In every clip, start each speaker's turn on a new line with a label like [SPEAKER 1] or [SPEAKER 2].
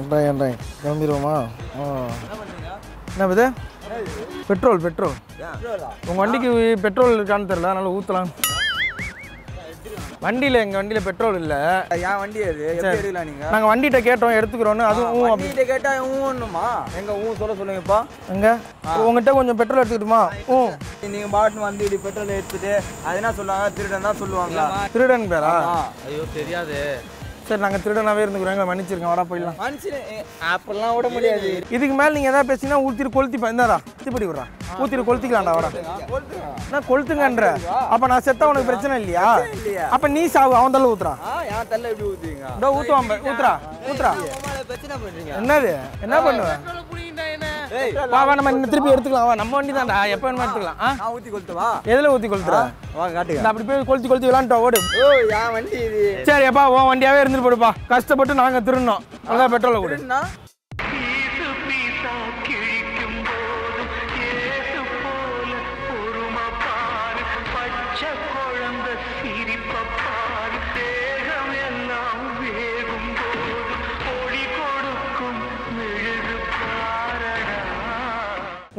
[SPEAKER 1] ஏன்றாய் ஏன்றாய் கிளம்பிடுவோமா ஆ என்ன இது petrol petrol. உங்கள் வண்டிக்கு பெட்ரோல் இருக்கான்னு தெரியல அதனால ஊற்றலாம் வண்டியில் எங்கள் வண்டியில் பெட்ரோல் இல்லை.
[SPEAKER 2] என் வண்டி அது? எப்படி எடுக்கலாம் நீங்க?
[SPEAKER 1] நாங்கள் வண்டிகிட்ட கேட்டோம் எடுத்துக்கிறோன்னு அதுவும் ஊ
[SPEAKER 2] வண்டிகிட்ட கேட்டா ஊன்னுமா எங்க ஊ சொல்ல சொல்லுங்கப்பா
[SPEAKER 1] எங்க? உங்ககிட்ட கொஞ்சம் பெட்ரோல் எடுத்துக்கிட்டுமா? ஊ.
[SPEAKER 2] நீங்க பாட்டு வந்து இப்படி பெட்ரோல் எடுத்துட்டு அது என்ன சொல்லுவாங்க? திருடன் தான் சொல்லுவாங்களா?
[SPEAKER 1] திருடன் பேரா?
[SPEAKER 2] ஐயோ தெரியாது.
[SPEAKER 1] சரி நாங்கள் திருடனாவே இருந்துக்கிறோம். எங்களை மன்னிச்சிருக்கோம் வாடா போயிடலாம்.
[SPEAKER 2] அப்படிலாம் விட முடியாது.
[SPEAKER 1] இதுக்கு மேலே நீங்கள் எதாவது பேசினா ஊற்றிட்டு கொளுத்தி இந்தாடா தீப்படி விட்றா. ஊற்றிட்டு கொளுத்திக்கலாம்டா வாடா. நான் கொளுத்துங்கன்ற. அப்போ நான் செத்தா உனக்கு பிரச்சனை இல்லையா? அப்போ நீ சாவு அவன் தள்ள ஊத்துறான்
[SPEAKER 2] தள்ள எப்படி ஊத்துவீங்க?
[SPEAKER 1] பாரு. ஊத்துறா ஊத்துறா. என்னது? என்ன பண்ணுவேன் வா வா நம்ம திருப்பி எடுத்துக்கலாம். வா நம்ம வண்டி தான்டா எப்போ வேணுமா எடுத்துக்கலாம். ஆ?
[SPEAKER 2] கொளுத்துவா?
[SPEAKER 1] எதில் ஊற்றி கொளுத்துற?
[SPEAKER 2] வாங்க காட்டுங்க
[SPEAKER 1] இந்த அப்படி போய் கொளுத்தி கொளுத்தி விளாண்டா ஓடு.
[SPEAKER 2] ஓ வண்டி
[SPEAKER 1] சரி உன் வண்டியாவே இருந்துட்டு போடுப்பா. கஷ்டப்பட்டு நாங்கள் திருடணும். அதான் பெட்ரோலை கொடு.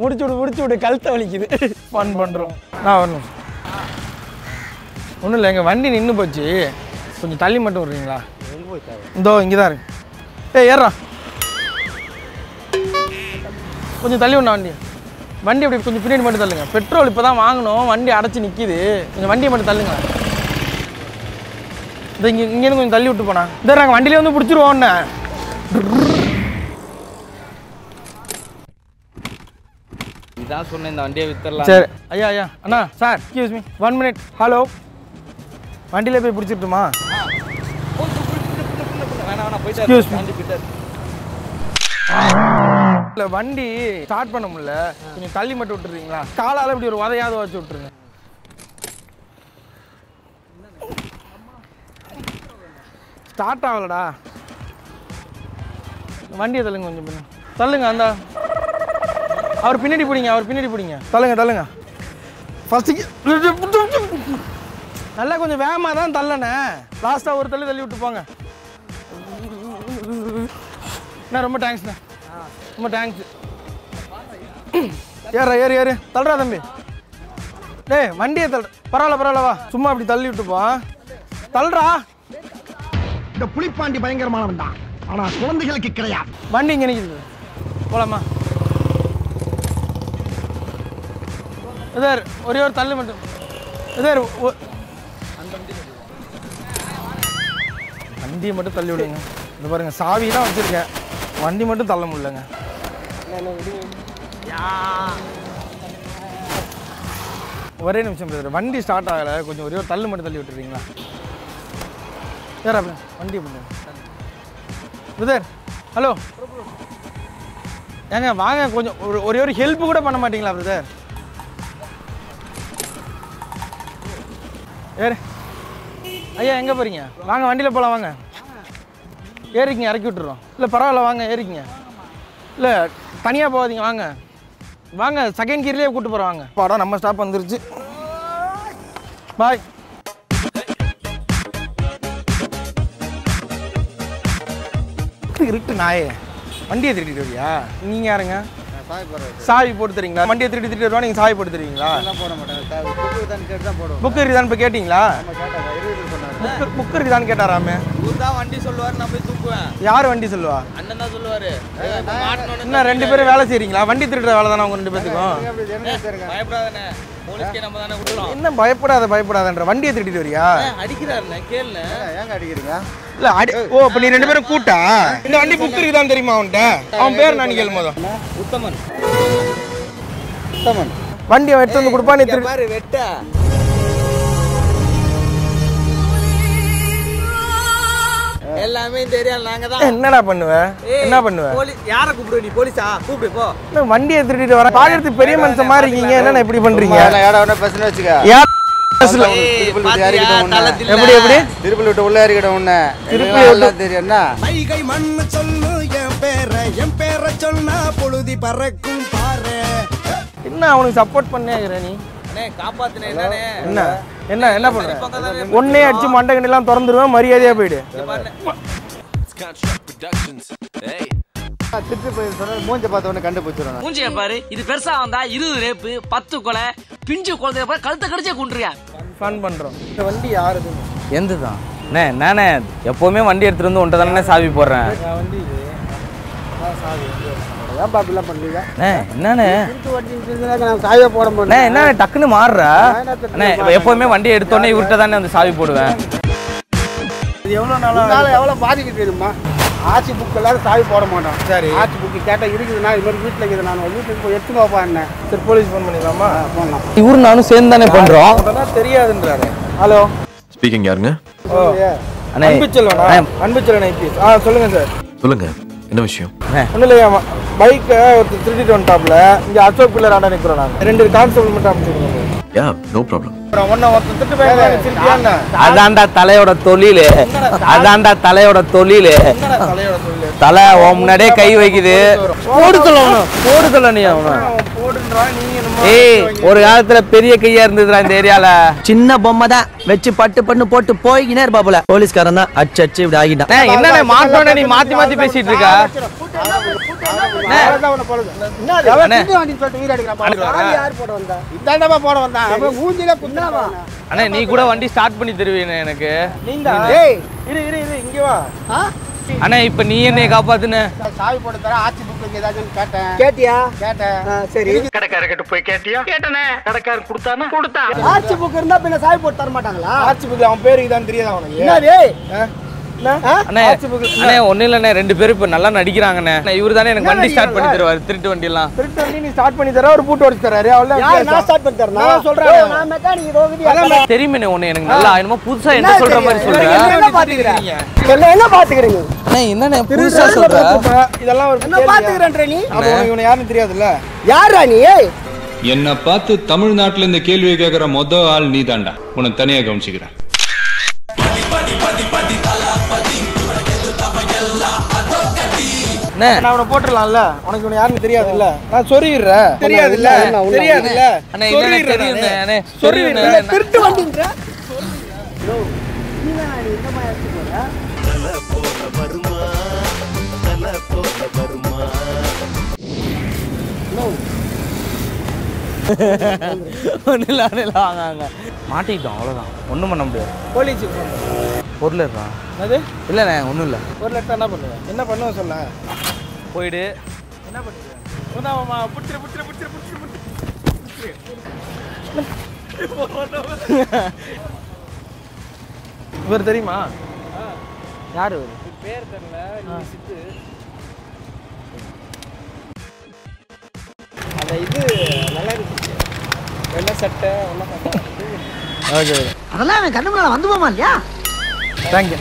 [SPEAKER 1] முடிச்சு விடு முடிச்சு விடு கழுத்தை வலிக்குது. ஃபன் பண்ணுறோம் நான் வரணும். ஒன்றும் இல்லை எங்கள் வண்டி நின்று போச்சு. கொஞ்சம் தள்ளி மட்டும் விட்றீங்களா? இந்தோ இங்கே தான் இருக்கு. ஏய் ஏறா கொஞ்சம் தள்ளி விடணும் வண்டி. வண்டி அப்படி கொஞ்சம் பின்னாடி மட்டும் தள்ளுங்க. பெட்ரோல் இப்போ தான் வாங்கணும் வண்டி அடைச்சி நிற்கிது கொஞ்சம் வண்டியை மட்டும் தள்ளுங்க. இந்த இங்கே இங்கேருந்து கொஞ்சம் தள்ளி விட்டு போனா. இந்த நாங்கள் வண்டியிலே வந்து பிடிச்சிருவோம் உன்னை.
[SPEAKER 2] சொன்னேன் இந்த வண்டியை வித்துறலாம்
[SPEAKER 1] சரி. ஐயா ஐயா அண்ணா sir excuse me one minute hello வண்டியில் போய் பிடிச்சிட்டுமா
[SPEAKER 2] வேணாம் வேணாம் வண்டி
[SPEAKER 1] இல்லை வண்டி ஸ்டார்ட் பண்ண முடியல. கொஞ்சம் தள்ளி மட்டும் விட்டுறீங்களா? காலால் இப்படி ஒரு உதையாவது வச்சு விட்டுருங்க. ஸ்டார்ட் ஆகலடா. வண்டியை தள்ளுங்க கொஞ்சம் பின்ன. தள்ளுங்க அந்த. அவர் பின்னாடி பிடிங்க அவர் பின்னாடி பிடிங்க. தள்ளுங்க தள்ளுங்க. ஃபஸ்ட்டு நல்லா கொஞ்சம் வேகமாக தான் தள்ளனே லாஸ்ட்டாக ஒரு தள்ளி தள்ளி விட்டு போங்க. அண்ணா ரொம்ப தேங்க்ஸ்ண்ணா ரொம்ப தேங்க்ஸ் ஏறா ஏறு ஏறு. தள்ளுறா தம்பி. டேய் வண்டியை தள்ள. பரவாயில்ல பரவாயில்ல வா. சும்மா அப்படி தள்ளி விட்டு போ. தள்ளுறா
[SPEAKER 3] இந்த புலிப்பாண்டி பயங்கரமானவன் தான் ஆனா குழந்தைகளுக்கு கிடையாது.
[SPEAKER 1] வண்டி இங்கே நிற்கிது போலாமா? இதர் ஒரே ஒரு தள்ளு மட்டும். இதர் வண்டியை மட்டும் தள்ளி விடுங்க. இந்த பாருங்க சாவி தான் வச்சுருக்கேன். வண்டி மட்டும் தள்ள முடியலங்க. ஒரே நிமிஷம் பிரதர் வண்டி ஸ்டார்ட் ஆகலை. கொஞ்சம் ஒரே ஒரு தள்ளு மட்டும் தள்ளி விட்டுறீங்களா? ஏறா வண்டி பண்ணுங்க பிரதர் ஹலோ ஏங்க வாங்க கொஞ்சம் ஒரு ஒரே ஒரு ஹெல்ப் கூட பண்ண மாட்டீங்களா பிரதர் ஏறு. ஐயா எங்கே போகிறீங்க வாங்க வண்டியில் போகலாம் வாங்க. ஏறிக்கிங்க இறக்கி விட்டுறோம். இல்லை பரவாயில்ல வாங்க ஏறிக்கிங்க. இல்லை தனியாக போகாதீங்க வாங்க. வாங்க செகண்ட் கீர்லேயே கூப்பிட்டு போகிறோம் வாங்க. பாடம் நம்ம ஸ்டாப் வந்துருச்சு. பாய் இருட்டு நாயே. வண்டியை திருடிட்டு வரியா? நீங்கள் யாருங்க? சாவி போட்டு தரீங்களா? வண்டியை திருடி திருடி வருவா நீங்கள் சாவி போட்டு தருவீங்களா?
[SPEAKER 2] போட மாட்டேன் புக்கு தான் கேட்டு தான் போடுவோம்
[SPEAKER 1] புக் இருக்குதான்னு இப்போ கேட்டிங்களா? புக் இருக்குதான்னு கேட்டாராமே.
[SPEAKER 2] வண்டி சொல்லுவார் நான் போய் தூக்குவேன்.
[SPEAKER 1] யார் வண்டி சொல்லுவா?
[SPEAKER 2] அண்ணன் தான் சொல்லுவாரு.
[SPEAKER 1] இன்னும் ரெண்டு பேரும் வேலை செய்றீங்களா? வண்டி திருடுற வேலை தானே உங்க ரெண்டு பேத்துக்கும்?
[SPEAKER 2] பயப்படாதே போலீஸ்க்கே நம்ம தானே விட்டுறோம்.
[SPEAKER 1] என்ன பயப்படாத பயப்படாதன்ற? வண்டியை திருடிட்டு வரியா?
[SPEAKER 2] ஏங்க அடிக்கிறீங்க?
[SPEAKER 1] இல்ல அடி ஓ இப்போ நீ ரெண்டு பேரும் கூட்டா இந்த வண்டி புக் இருக்குதான்னு தெரியுமா அவன்கிட்ட? அவன் பேர் நான் கேளு மொதல்
[SPEAKER 2] உத்தமன். உத்தமன்.
[SPEAKER 1] வண்டியை எடுத்து வந்து கொடுப்பா நீ
[SPEAKER 2] பாரு வெட்ட. எல்லாமே இந்த ஏரியால நாங்க தான்
[SPEAKER 1] என்னடா பண்ணுவ? என்ன பண்ணுவ?
[SPEAKER 2] போலீஸ் யாரை கூப்பிடு நீ? போலீஸா? கூப்பிடு போ.
[SPEAKER 1] என்ன வண்டியை திருடிட்டு வர பாக்கிறதுக்கு பெரிய மனுஷன் மாதிரி இருக்கீங்க. என்னென்ன இப்படி பண்றீங்க?
[SPEAKER 2] ஏடா உடனே பிரச்சனை வச்சுக்க.
[SPEAKER 1] யார் எப்படி எப்படி?
[SPEAKER 2] விட்டு உள்ள ஏறிக்கிட்ட உன்ன.
[SPEAKER 1] திருப்பி
[SPEAKER 2] எல்லாம் தெரியும். என்ன?
[SPEAKER 3] வைகை மண்ணு சொல்லு என் பேர. என் பேர சொன்னா பொழுதி பறக்கும் பாரு
[SPEAKER 1] என்ன அவனுக்கு சப்போர்ட் பண்ணே நீ?
[SPEAKER 2] காப்பாத்துனே தானே
[SPEAKER 1] என்ன? என்ன என்ன பண்ற? ஒன்னே அடிச்சு மண்டை கண்டெல்லாம் திறந்துருவேன் மரியாதையா போயிடு.
[SPEAKER 2] திட்டு போய் சொன்ன மூஞ்ச பார்த்த உடனே கண்டுபிடிச்சிடும்
[SPEAKER 4] மூஞ்சிய பாரு இது பெருசா வந்தா இருபது ரேப்பு பத்து கொலை பிஞ்சு குழந்தைய பாரு கழுத்தை கடிச்சே கொண்டுறியா
[SPEAKER 1] ஃபன் பண்ணுறோம் இந்த வண்டி யாருது?
[SPEAKER 5] எந்த தான் அண்ணே நானே எப்போவுமே வண்டி எடுத்துட்டு வந்து உன்ட்ட தானே சாவி போடுறேன்.
[SPEAKER 1] வண்டி சாவி
[SPEAKER 2] ஏன் பாப்பிலாம் பண்ணுறீங்க?
[SPEAKER 5] என்னண்ணே?
[SPEAKER 2] போட மாட்டேன்.
[SPEAKER 5] என்ன டக்குன்னு மாறுறா? அண்ணே எப்பவுமே வண்டி எடுத்தோடனே இவர்கிட்ட தானே வந்து சாவி போடுவேன்.
[SPEAKER 1] இது எவ்வளோ நாளாக
[SPEAKER 2] எவ்வளோ பாதிக்கு தெரியுமா? ஆட்சி புக் எல்லாரும் சாவி போட மாட்டோம்.
[SPEAKER 1] சரி.
[SPEAKER 2] ஆட்சி புக்கு கேட்டால் இருக்குதுன்னா இது மாதிரி வீட்டில் இருக்குது. நான் வீட்டுக்கு போய் எடுத்துன்னு வாப்பா என்ன
[SPEAKER 1] சரி போலீஸ் ஃபோன் பண்ணிடலாமா
[SPEAKER 2] போடலாம்
[SPEAKER 5] இவரு நானும் சேர்ந்து தானே பண்றோம்.
[SPEAKER 1] அதெல்லாம் தெரியாதுன்றாரு. ஹலோ.
[SPEAKER 6] ஸ்பீக்கிங் யாருங்க?
[SPEAKER 1] அன்புச்செல்வனா அன்புச்செல்வன் ஐபிஎஸ் ஆ சொல்லுங்கள் சார்.
[SPEAKER 6] சொல்லுங்க. என்ன விஷயம்?
[SPEAKER 1] ஒன்றும் இல்லையா பைக்கை ஒருத்தர் திருடிட்டு வந்துட்டாப்ல இங்கே அசோக் பில்லர் ஆண்டா நிற்கிறோம் நாங்கள் ரெண்டு கான்ஸ்டபிள் மட்டும் அமைச்சிருக்கோம்
[SPEAKER 6] யா நோ ப்ராப்ளம்
[SPEAKER 5] அதான்டா தலையோட தொழிலு அதான்டா தலையோட தொழிலு தலை உன் முன்னாடியே கை வைக்குது போடு சொல்லணும் போடு ஏய் ஒரு காலத்துல பெரிய கையா இருந்ததுடா இந்த ஏரியால
[SPEAKER 4] சின்ன பொம்மை தான் வச்சு பட்டு பண்ணு போட்டு போய்கினே இருப்பாப்புல போலீஸ்காரன் தான் அச்சு அச்சு இப்படி ஆகிட்டான்
[SPEAKER 5] என்னண்ணே மாத்தோட நீ மாத்தி மாத்தி பேசிட்டு இருக்க அண்ணே. நீ கூட வண்டி ஸ்டார்ட் பண்ணி தருவீனே எனக்கு.
[SPEAKER 1] நீண்டா
[SPEAKER 2] ஏய்
[SPEAKER 1] இரு இரு இரு இங்க வா.
[SPEAKER 5] அண்ணே இப்ப நீ என்னைய காப்பாத்துன?
[SPEAKER 2] சாவி போட்டு தர ஆட்சி புக் ஏதாச்சும் கேட்டேன். கேட்டியா? கேட்டேன். சரி.
[SPEAKER 1] கடைக்காரர்கிட்ட போய் கேட்டியா? கேட்டனே. கடைக்காரர் கொடுத்தானா? கொடுத்தான்.
[SPEAKER 2] ஆட்சி புக் இருந்தா பின்ன சாவி போட்டு தர மாட்டாங்களா
[SPEAKER 1] ஆட்சி புக்கு அவன் பேருக்கு தான் தெரியாதா உனக்கு?
[SPEAKER 2] என்னது?
[SPEAKER 1] என்ன?
[SPEAKER 5] அண்ணே? ஒண்ணு இல்லண்ணே ரெண்டு பேரும் இப்ப நல்லா நடிக்கிறாங்கண்ணே. இவரு தானே எனக்கு வண்டி ஸ்டார்ட் பண்ணி தருவாரு. திருட்டு வண்டி எல்லாம்
[SPEAKER 1] திருட்டு வண்டி நீ ஸ்டார்ட் பண்ணி தர ஒரு பூட்டு உடச்சு தராரு அவ்வளவுதான்
[SPEAKER 2] யார் நான்
[SPEAKER 1] வித்தியாசம்.
[SPEAKER 2] ஸ்டார்ட் பண்ணி தரேன்?
[SPEAKER 1] நான் சொல்றேன்.
[SPEAKER 2] நான் மெக்கானிக் ரோகிதி
[SPEAKER 5] தெரியுமே ஒண்ணு எனக்கு நல்லா என்னமோ புதுசா என்ன சொல்ற மாதிரி
[SPEAKER 1] இவருக்கு
[SPEAKER 5] சொல்ற?
[SPEAKER 1] என்ன
[SPEAKER 2] என்ன
[SPEAKER 1] பாத்துக்கிறீங்க
[SPEAKER 2] என்ன என்ன பாத்துக்கிறீங்க
[SPEAKER 5] அண்ணே என்னண்ணே புதுசா சொல்ற?
[SPEAKER 1] இதெல்லாம் ஒரு
[SPEAKER 2] என்ன நீ?
[SPEAKER 1] அப்ப உனக்கு இவனை யாருன்னு தெரியாதுல்ல?
[SPEAKER 2] யாரா நீ?
[SPEAKER 7] என்னை பார்த்து தமிழ்நாட்டுல இந்த கேள்வியை கேட்குற மொத ஆள் நீதான்டா. உன்னை தனியா கவனிச்சுக்கிறேன்.
[SPEAKER 1] நான் அவனை போட்டுடலாம்ல உனக்கு இவனை யாருன்னு தெரியாதுல்ல? நான் சொருவிடுறேன் தெரியாதுல்ல? தெரியாதுல்ல?
[SPEAKER 5] அண்ணே தெரியுண்ணே
[SPEAKER 1] நானு.
[SPEAKER 5] அண்ணே
[SPEAKER 1] சொருவிடுறேன்.
[SPEAKER 2] திருட்டு வண்டின்ற?
[SPEAKER 5] ஒண்ணு இல்ல இல்ல. வாங்க மாட்டிக்கிட்டோம் அவ்வளவுதான். ஒண்ணும் பண்ண முடியாது.
[SPEAKER 1] போலீஸ்.
[SPEAKER 5] பொருள் இருக்கா
[SPEAKER 1] என்னது?
[SPEAKER 5] இல்லண்ணே ஒண்ணும் இல்ல.
[SPEAKER 1] ஒரு லட்சம் என்ன பண்ணுவேன் என்ன பண்ணுவேன் சொல்ல?
[SPEAKER 5] போயிடு.
[SPEAKER 1] என்ன பண்ணுவேன் புடிச்சிரு புடிச்சிரு புடிச்சிரு புடிச்சிரு புடிச்சிரு. இவர் தெரியுமா? யார் இவர்? பேர் தெரியல சித்து. அந்த இது நல்லா இருந்துச்சு. வெள்ளை சட்டை
[SPEAKER 4] அதெல்லாம் அவன் கண்ணு முன்னால வந்து போமா இல்லையா?
[SPEAKER 1] தேங்க்யூ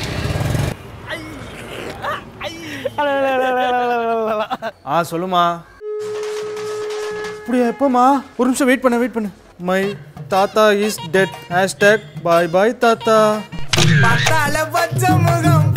[SPEAKER 8] ஆ சொல்லுமா அப்படியா எப்போமா ஒரு நிமிஷம் வெயிட் பண்ண வெயிட் பண்ணு. மை தாத்தா is dead hashtag bye bye தாத்தா.
[SPEAKER 3] பத்தால பச்சை முகம்